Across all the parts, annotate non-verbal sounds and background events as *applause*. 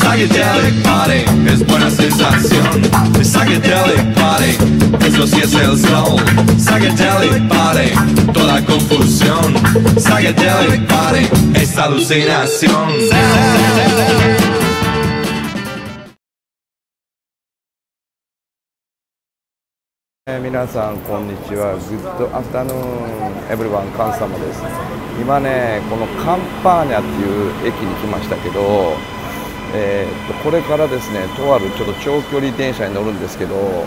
Psychedelic party es buena sensación. Psychedelic party, eso sí es el sol. Psychedelic party, toda confusión. Psychedelic party es alucinación. 皆さんこんにちは。グッドアフタヌーンエブリワンカンサムです。今ねこのカンパーニャっていう駅に来ましたけど、えーとこれからですねとあるちょっと長距離電車に乗るんですけど、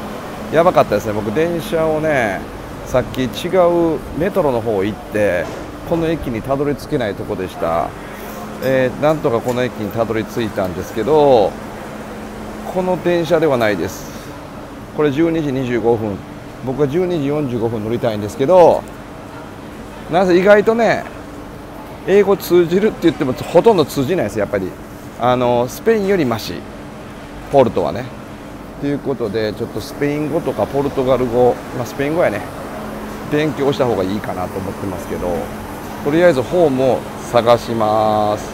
やばかったですね。僕電車をねさっき違うメトロの方行ってこの駅にたどり着けないとこでした。えーなんとかこの駅にたどり着いたんですけど、この電車ではないです。これ12時25分僕は12時45分乗りたいんですけどなぜ意外とね英語通じるって言ってもほとんど通じないですやっぱり。あのスペインよりマシ。ポルトはね。ということでちょっとスペイン語とかポルトガル語、まあ、スペイン語やね。勉強した方がいいかなと思ってますけどとりあえずホームを探します、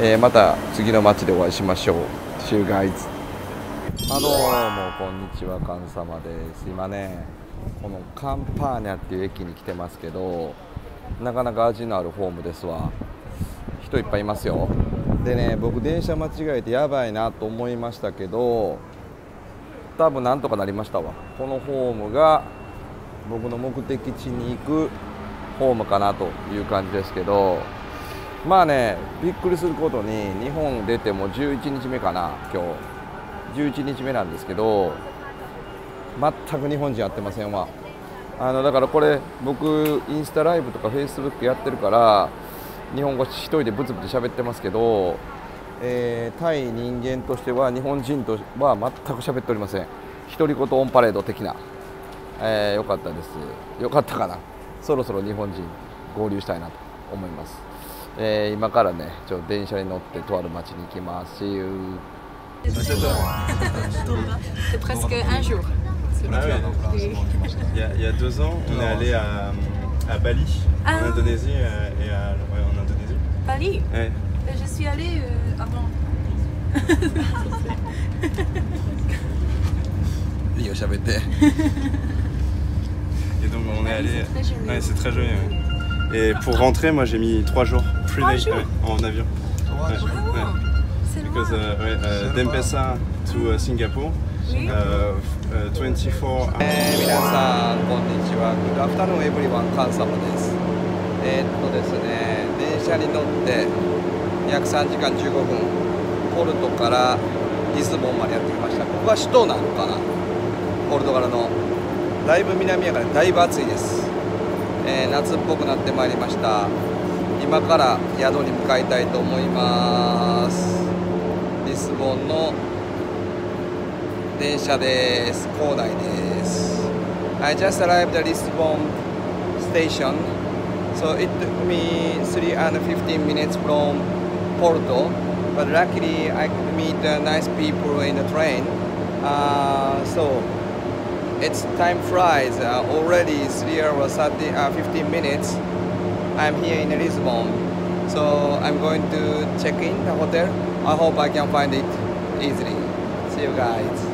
えーまた次の街でお会いしましょう。See you guys あどうもこんにちはカン様です。今ねこのカンパーニャっていう駅に来てますけどなかなか味のあるホームですわ。人いっぱいいますよ。でね僕電車間違えてやばいなと思いましたけど多分なんとかなりましたわ。このホームが僕の目的地に行くホームかなという感じですけどまあねびっくりすることに日本出ても11日目かな今日11日目なんですけど全く日本人会ってませんわ。あのだからこれ僕インスタライブとかフェイスブックやってるから日本語一人でブツブツ喋ってますけど、えー対人間としては日本人とは全く喋っておりません。独り言オンパレード的な、えーよかったです。よかったかな。そろそろ日本人合流したいなと思います、えー今からねちょっと電車に乗ってとある町に行きます。See you C'est presque un jour. Ah il, y a, deux ans, on est allé à, Bali, en ah. Indonésie. Euh, et, en Indonésie. Bali. Je suis allée euh, avant. *laughs* Yo, j'avais Et donc, on est allé. c'est très joli. Et pour rentrer, moi j'ai mis trois jours. En avion. Ah. Because uh, uh, d'Empesa to uh, Singapore, uh, uh, 24 hours. えー皆さんこんにちは。グッドアフタヌーンエブリワンカンサムです。えーっとですね、電車に乗って約3時間15分、ポルトからリスボンまでやってきました。ここが首都なのかな、ポルトガルの。だいぶ南やからだいぶ暑いです。えー夏っぽくなってまいりました。今から宿に向かいたいと思います。リスボンの電車です。構内です。I just arrived at Lisbon station, so it took me 3 and 15 minutes from Porto. But luckily, I could meet uh, nice people in the train. Uh, so it's time flies. Uh, already 3 hours 30, uh, 15 minutes. I'm here in Lisbon, so I'm going to check in the hotel. I hope I can find it easily. See you guys.